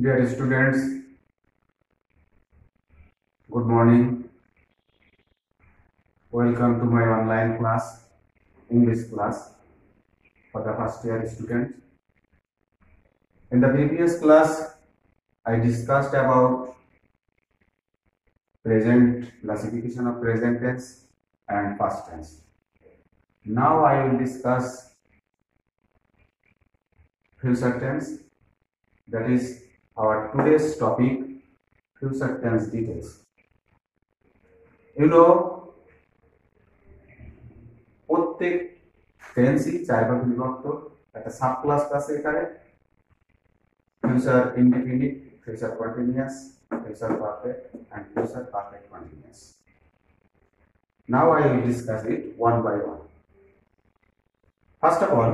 Dear students, good morning. Welcome to my online class, English class for the first year student. In the previous class, I discussed about present classification of present tense and past tense. Now I will discuss future tense that is our today's topic future tense details you know প্রত্যেক টেন্সই চার ভাগে বিভক্ত একটা sub class আছে এখানে future indefinite future continuous future perfect and future perfect continuous now i will discuss it one by one first of all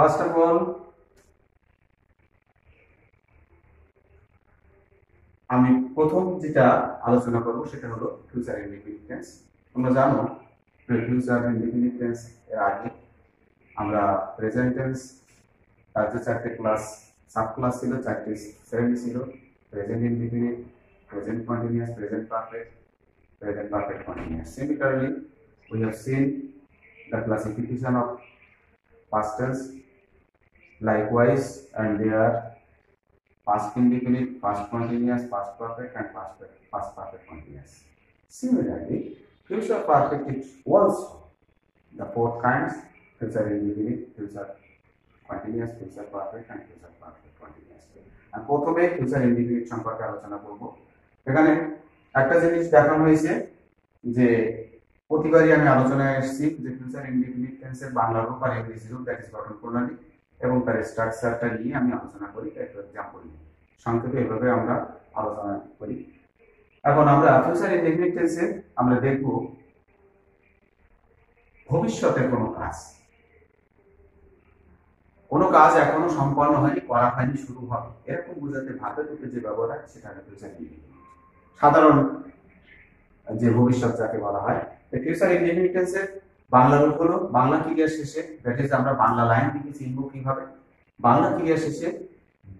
First of all, আমি প্রথম যেটা আলোচনা করব সেটা হলো ফিউচার ইন্ডিপেন্ডেন্ট তোমরা জানো ফিউচার ইন্ডিপেন্ডেন্ট এর আগে আমরা প্রেজেন্ট টেন্স তার যে চারটে ক্লাস সাব ক্লাস ছিল চারটে শ্রেণি ছিল। Present independent present continuous present perfect present perfect continuous similarly we have seen the classification of past likewise and they are past indefinite past continuous past perfect and past past perfect continuous similarly future perfect is also the four kinds future indefinite future continuous future perfect and future perfect continuous আর প্রথমে future indefinite সম্পর্কে আলোচনা করব এখানে একটা জিনিস দেখানো হয়েছে যে প্রতিবারই আমি আলোচনায় এসেছি যে ফিউচার ইন্ডিফিনিট টেন্সের বাংলা রূপ আর ইংরেজি রূপ দ্যাট ইজ গঠন প্রণালী এবং তার স্ট্রাকচারটা নিয়ে আমি আলোচনা করি একটু এক্সাম্পল নিয়ে সংক্ষেপে এভাবে আমরা আলোচনা করি। এখন আমরা ফিউচার ইন্ডিফিনিট টেন্সে আমরা দেখব ভবিষ্যতের কোনো কাজ। কোনো কাজ এখনও সম্পন্ন হয়নি, করা হয়নি, শুরু হবে। এরকম বোঝাতে ভাবে রূপে যে ব্যবহার সেটা ফিউচার সাধারণ যে ভবিষ্যৎ যাকে বলা হয় ফিউচার ইন্ডিফিনিট টেন্সের বাংলা রূপ হলো, বাংলা ক্রিয়ার শেষে দ্যাট ইজ আমরা বাংলা লাইন থেকে চিনব কীভাবে? বাংলা ক্রিয়ার শেষে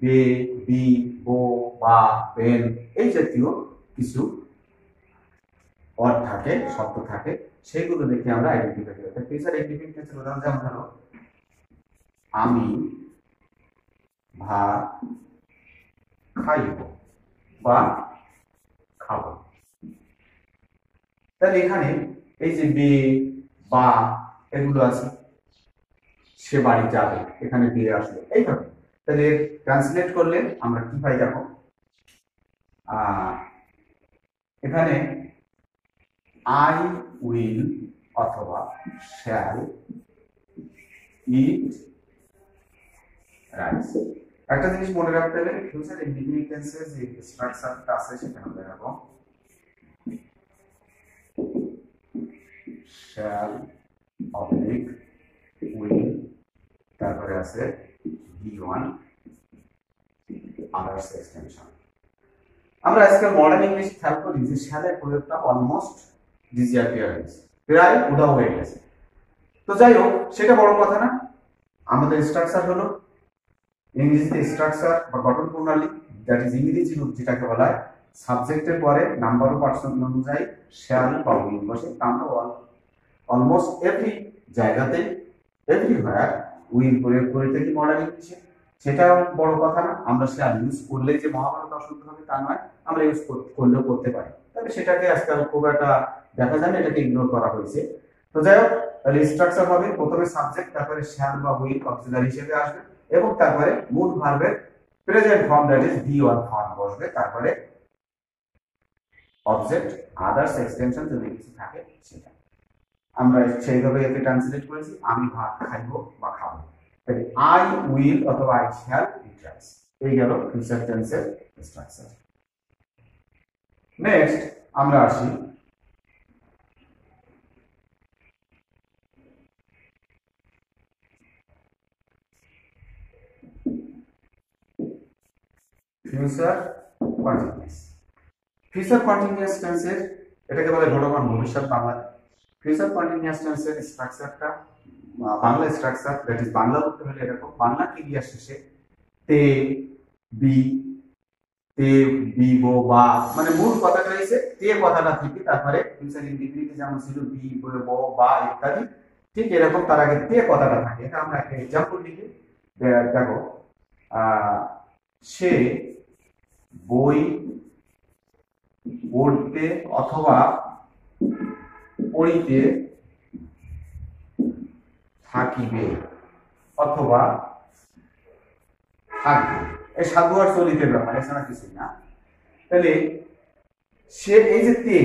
বে, বি বো বা, বেন এই জাতীয় কিছু ওয়ার্ড থাকে, শব্দ থাকে, সেগুলো দেখে আমরা আইডেন্টিফাই করি। অর্থাৎ ফিউচার আইডেন্টিফাই টেন্সের উদাহরণ যেমন ধরো, আমি ভাত খাইব বা খাব। তাহলে এখানে এই যে বে বা এগুলো আছে, সে বাড়ি যাবে, এখানে দিয়ে আসলো এইভাবে তাহলে ট্রান্সলেট করলে আমরা কি পাই দেখো? এখানে আই উইল অথবা শ্যাল ইট রাইস একটা জিনিস মনে রাখতে হবে ফিউচার ইন্ডিফিনিট টেন্সের যে স্ট্রাকচারটা আছে সেটা আমরা দেখো। শ্যাল অবলিক উইল তারপরে আছে ভি ওয়ান আদার্স এক্সটেনশন আমরা আজকাল মডার্ন ইংলিশ খেয়াল করি যে শ্যালের প্রয়োগটা অলমোস্ট ডিজিয়াপিয়ারেন্স প্রায় উধাও হয়ে গেছে। তো যাই হোক, সেটা বড় কথা না। আমাদের স্ট্রাকচার হলো ইংরেজিতে স্ট্রাকচার বা গঠন প্রণালী দ্যাট ইজ ইংরেজি রূপ যেটাকে বলা হয় সাবজেক্টের পরে নাম্বার অফ পার্সন অনুযায়ী শ্যাল বা বসে আমরা অলমোস্ট এভরি জায়গাতে এভরিওয়্যার উইল প্রয়োগ করে থাকি মডার্ন ইংলিশে সেটা বড় কথা না। আমরা শ্যাল ইউজ করলে যে মহাভারত অশুদ্ধ হবে তা নয়। আমরা ইউজ করলেও করতে পারি। তবে সেটাকে আজকাল খুব একটা দেখা যায় না, এটাকে ইগনোর করা হয়েছে। তো যাই হোক, তাহলে স্ট্রাকচার হবে। প্রথমে সাবজেক্ট তারপরে শ্যাল বা উইল অক্সিলারি হিসেবে আসবে এবং তারপরে মূল ভার্বের present form that is V one form বসবে। তারপরে অবজেক্ট আদার্স এক্সটেনশন যদি কিছু থাকে, সেটা। আমরা সেইভাবে একে ট্রান্সলেট করেছি, আমি ভাত খাইব বা খাব। তাহলে আই উইল অথবা আই শ্যাল ইট রাইস এই গেল ফিউচার টেন্সের স্ট্রাকচার নেক্সট আমরা আসি। ফিউচার কন্টিনিউয়াস ফিউচার কন্টিনিউয়াস টেন্সের এটাকে বলে ঘটমান ভবিষ্যৎ বাংলা ফিউচার কন্টিনিউয়াস টেন্সের স্ট্রাকচারটা Bangla structure that is Bangla বলতে হলে এরকম, বাংলা ক্রিয়া শেষে তে, বি তে, বি, বো, বা মানে মূল কথাটা রয়েছে তে কথাটা থেকে তারপরে ফিউচার ইন্ডিফিনিটি যেমন ছিল, বি, বো, বা ইত্যাদি, ঠিক এরকম তার আগে তে কথাটা থাকে। এটা আমরা একটা এক্সাম্পল লিখি। দেখো সে বই পড়তে অথবা পড়িতে থাকিবে অথবা থাকবে। এই সাধু আর চলিতে ব্যাপার এছাড়া কিছু না। তাহলে সে এই যে তে,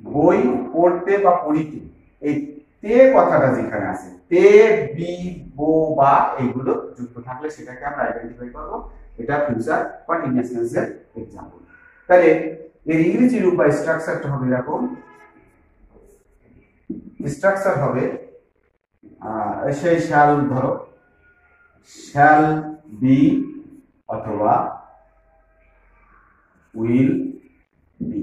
বই পড়তে বা পড়িতে, এই তে কথাটা যেখানে আছে, তে, বি, বো, বা, এইগুলো যুক্ত থাকলে সেটাকে আমরা আইডেন্টিফাই করব। এটা ফিউচার কন্টিনিউয়াস টেন্সের এক্সাম্পল তাহলে এর ইংরেজি রূপ বা স্ট্রাকচারটা হবে এরকম। স্ট্রাকচার হবে সেই শ্যাল ধরো শ্যাল বি অথবা will be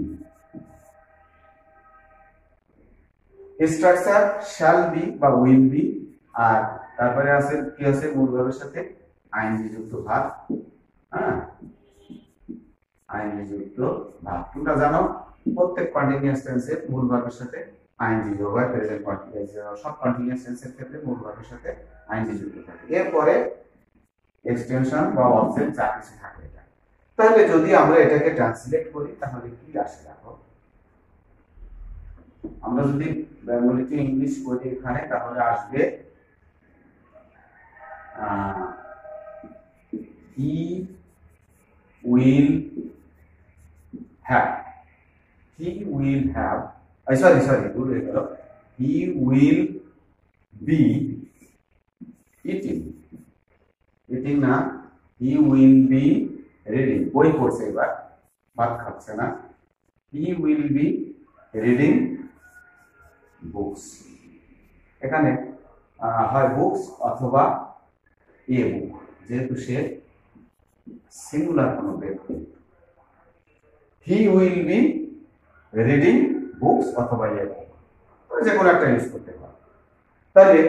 structure shall be বা উইল বি আর তারপরে আছে, কি আছে, মূল ভাবের সাথে আইনজি যুক্ত ভাব হ্যাঁ? আইনজি যুক্ত ভাব তোমরা জানো, প্রত্যেক কন্টিনিউয়াস টেন্সের মূল ভাবের সাথে আইনজি যোগ হয় প্রেজেন্ট কন্টিনিউয়াস সব কন্টিনিউয়াস টেন্সের ক্ষেত্রে মূল ভাবের সাথে আইনজি যুক্ত থাকে। এরপরে এক্সটেনশন বা অবজেক্ট যা কিছু থাকে এটা। তাহলে যদি আমরা এটাকে ট্রান্সলেট করি, তাহলে কি আসে দেখো? আমরা যদি বেঙ্গলিতে ইংলিশ করি এখানে, তাহলে আসবে he will have he will have sorry sorry ভুল হয়ে গেল। He will be eating eating না হি উইল বি রিডিং বই পড়ছে এবার, ভাত খাচ্ছে না। He will be reading books এখানে হয় বুকস অথবা এ বুক যেহেতু সে সিঙ্গুলার কোনো ব্যক্তি he will be reading books অথবা এ বুক যে কোনো একটা ইউজ করতে পারে। তাহলে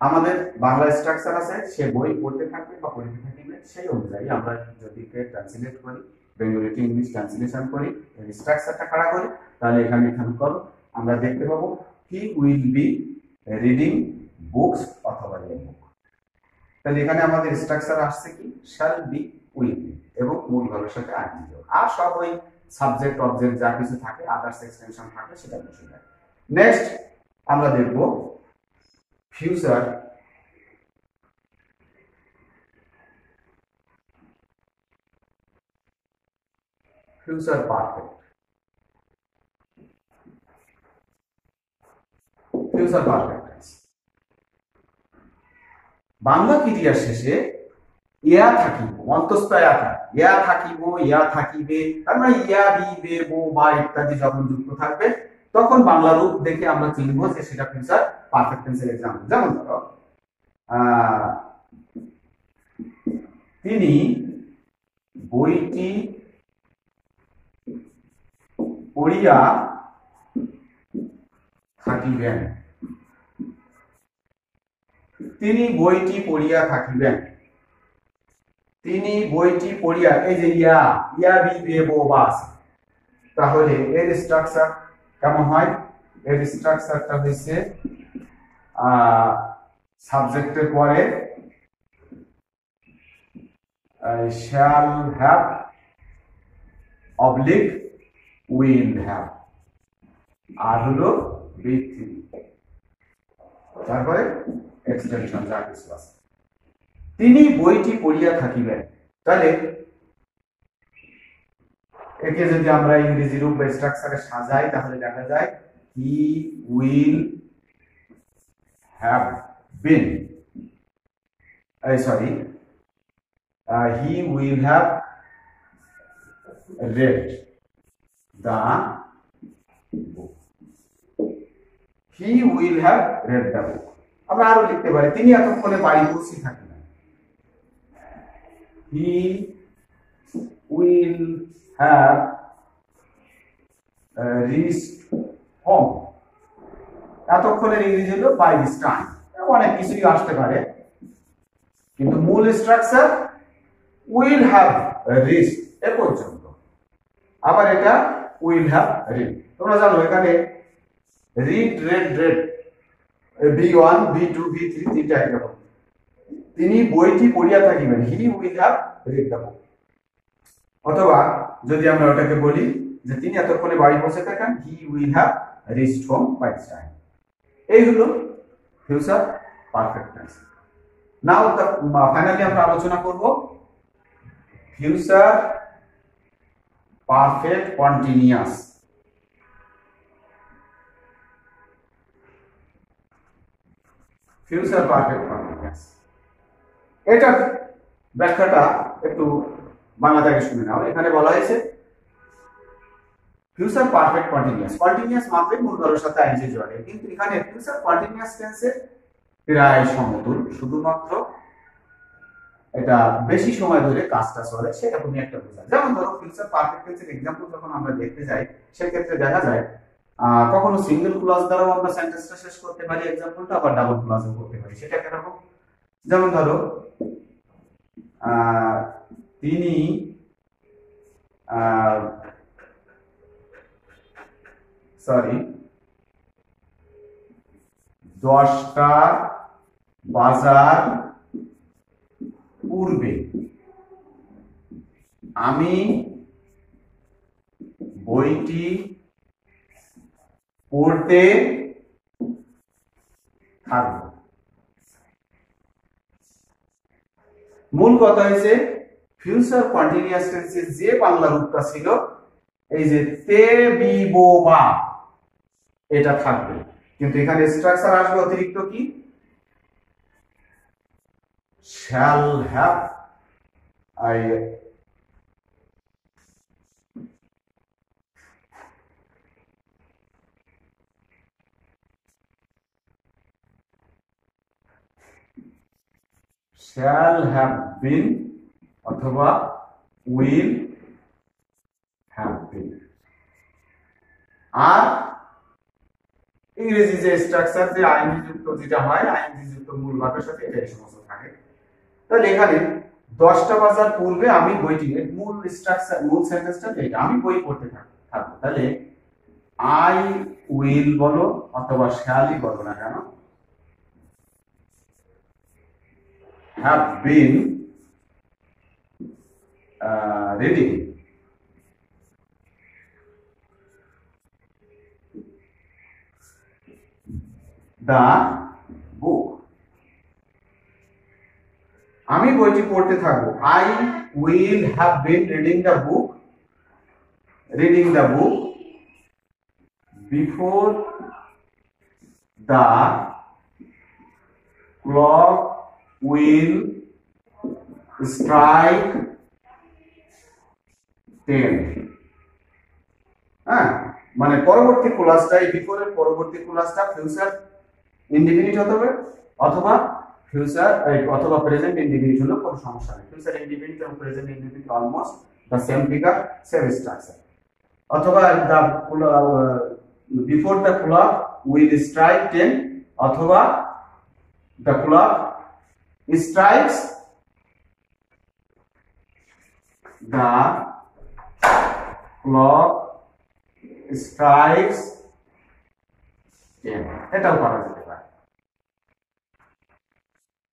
আমাদের বাংলা স্ট্রাকচার আছে, সে বই পড়তে থাকবে বা পড়তে থাকবে, সেই অনুযায়ী আমরা যদি ট্রান্সলেট করি বেঙ্গলি টু ইংলিশ ট্রান্সলেশন করি স্ট্রাকচারটা খাড়া করি, তাহলে এখানে এখানে করো। আমরা দেখতে পাবো he will be reading books অথবা এ বুক তাহলে এখানে আমাদের স্ট্রাকচার আসছে কি? শ্যাল বি উইল বি এবং মূল ভাবের সাথে আইন আর সব ওই সাবজেক্ট অবজেক্ট যা কিছু থাকে আদার্স এক্সটেনশন থাকে, সেটা বসে যায় নেক্সট আমরা দেখব future future perfect future perfect Bangla ক্রিয়ার শেষে ইয়া থাকিব অন্তস্থ ইয়া থাকে ইয়া থাকিব, ইয়া থাকিবে, তার মানে ইয়া দিবে বো, বা ইত্যাদি যখন যুক্ত থাকবে, তখন বাংলা রূপ দেখে আমরা চিনবো যে সেটা ফিউচার পারফেক্ট টেন্সের এক্সাম্পল যেমন ধরো তিনি বইটি পড়িয়া থাকিবেন। তিনি বইটি পড়িয়া থাকিবেন। তিনি বইটি পড়িয়া, এই যে ইয়া ইয়া বি বে বো বাস তাহলে এর স্ট্রাকচার কেমন হয়? এর স্ট্রাকচারটা হয়েছে সাবজেক্টের পরে shall have oblique will have আর হলো বৃদ্ধি তারপরে এক্সটেনশন যা কিছু আছে। তিনি বইটি পড়িয়া থাকিবেন। তাহলে একে যদি আমরা ইংরেজি রূপ বা স্ট্রাকচারে সাজাই, তাহলে দেখা যায় he will have been sorry he will have read the book. He will have read the book. আমরা আরও লিখতে পারি। তিনি এতক্ষণে বাড়ি পৌঁছে থাকেন। He will have reach home এতক্ষণের ইংরেজি হলো বাই দিস টাইম অনেক কিছুই আসতে পারে। কিন্তু মূল স্ট্রাকচার উইল হ্যাভ রিচ এ পর্যন্ত। আবার এটা উইল হ্যাভ রিড তোমরা জানো, এখানে read read read V one V two V three তিনটা একরকম তিনি বইটি পড়িয়া থাকিবেন। He will have read the book অথবা যদি আমরা ওটাকে বলি যে তিনি এতক্ষণে বাড়ি বসে থাকেন he will have reached home by time এই হলো future perfect tense now finally আমরা আলোচনা করব future perfect continuous. Future perfect continuous. এটা ব্যাখ্যাটা একটু বাংলা থেকে শুনে নাও। এখানে বলা হয়েছে ফিউচার পারফেক্ট কন্টিনিউয়াস কন্টিনিউয়াস মূল সাথে জড়ে। কিন্তু এখানে ফিউচার কন্টিনিউয়াস প্রায় সমতুল শুধুমাত্র এটা বেশি সময় ধরে কাজটা চলে সেরকমই একটা বোঝায় যেমন ধরো ফিউচার পারফেক্ট টেন্সের এক্সাম্পল যখন আমরা দেখতে যাই, সেক্ষেত্রে দেখা যায় কখনো সিঙ্গেল ক্লজ দ্বারাও আমরা সেন্টেন্সটা শেষ করতে পারি এক্সাম্পলটা আবার ডাবল ক্লজও করতে পারি। সেটা কীরকম? যেমন ধরো তিনি সরি দশটা বাজার পূর্বে আমি বইটি পড়তে থাকব। মূল কথা হয়েছে ফিউচার কন্টিনিউয়াস টেন্সের যে বাংলা রূপটা ছিল, এই যে তে বিবো বা এটা থাকবে। কিন্তু এখানে স্ট্রাকচার আসবে অতিরিক্ত কি? Shall have I shall have been অথবা will have been আর ইংরেজি যে স্ট্রাকচার যে আইনজি যুক্ত যেটা হয় আইনজি যুক্ত মূল ভাবের সাথে এটাই সমস্ত থাকে। তাহলে এখানে দশটা বাজার পূর্বে আমি বইটি মূল স্ট্রাকচার মূল সেন্টেন্সটা এটা আমি বই পড়তে থাকব। তাহলে আই উইল বলো অথবা শ্যালই বলো না কেন? হ্যাভ বিন রিডিং দা বুক আমি বইটি পড়তে থাকব। I will have been reading the book reading the book before the clock will strike ten হ্যাঁ মানে পরবর্তী ক্লাসটা এই বিফোরের পরবর্তী ক্লাসটা ফিউচার ইনডিফিনিট হতে হবে অথবা ফিউচার অথবা প্রেজেন্ট ইনডিফিনিট হলো কোনো সমস্যা নেই। ফিউচার ইনডিফিনিট এবং present indefinite almost the same figure same structure অথবা the before the clock will strike ten অথবা the clock strikes the clock strikes ten এটাও করা যেতে পারে।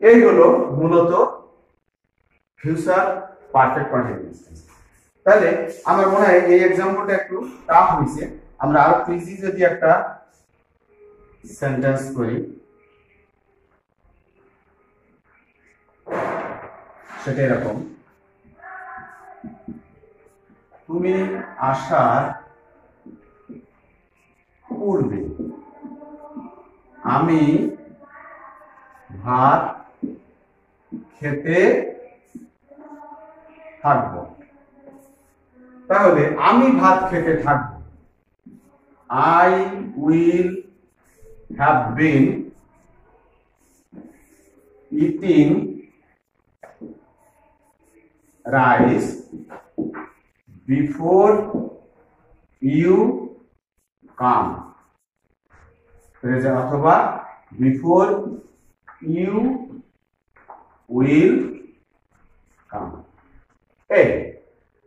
এই হলো মূলত ফিউচার পারফেক্ট কন্টিনিউয়াস তাহলে আমার মনে হয় এই এক্সাম্পলটা একটু টাফ হয়েছে। আমরা আরও ফিজি যদি একটা সেন্টেন্স করি। সেটা এরকম। তুমি আসার পূর্বে আমি ভাত খেতে থাকব। তাহলে আমি ভাত খেতে থাকব। I will have been eating before you come present অথবা বিফোর ইউ উইল কাম এই,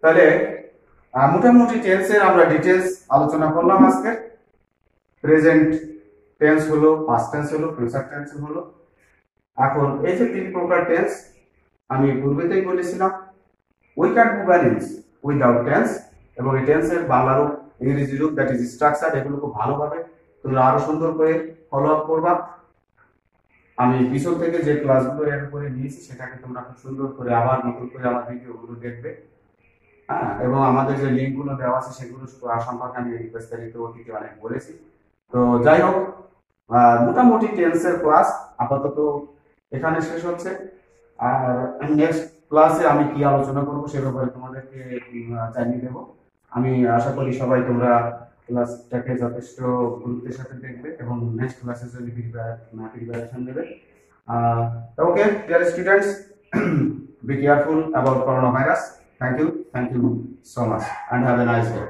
তাহলে মোটামুটি টেন্সের আমরা ডিটেলস আলোচনা করলাম আজকে। প্রেজেন্ট টেন্স হলো পাস্ট টেন্স হলো ফিউচার টেন্স হলো। এখন এই যে তিন প্রকার টেন্স আমি পূর্বেতেই বলেছিলাম। We can an is without tense এবং এই টেন্সের বাংলা রূপ, ইংরেজি রূপ দ্যাট ইজ স্ট্রাকচার এগুলো খুব ভালোভাবে তোমরা আরও সুন্দর করে ফলো আপ করবা। আমি পিছন থেকে যে ক্লাসগুলো এর করে নিয়েছি, সেটাকে তোমরা খুব সুন্দর করে আবার নতুন করে আমার ভিডিওগুলো দেখবে। হ্যাঁ এবং আমাদের যে লিঙ্কগুলো দেওয়া আছে, সেগুলো সম্পর্কে আমি বিস্তারিত অতীতে অনেক বলেছি। তো যাই হোক মোটামুটি টেন্সের ক্লাস আপাতত এখানে শেষ হচ্ছে। আর নেক্সট ক্লাসে আমি কি আলোচনা করব সে ব্যাপারে তোমাদেরকে জানিয়ে দেবো। আমি আশা করি সবাই তোমরা ক্লাসটাকে যথেষ্ট গুরুত্বের সাথে দেখবে এবং নেক্সট ক্লাসের জন্য প্রিপারেশন নেবে okay dear students be careful corona virus thank you thank you so much and have a nice day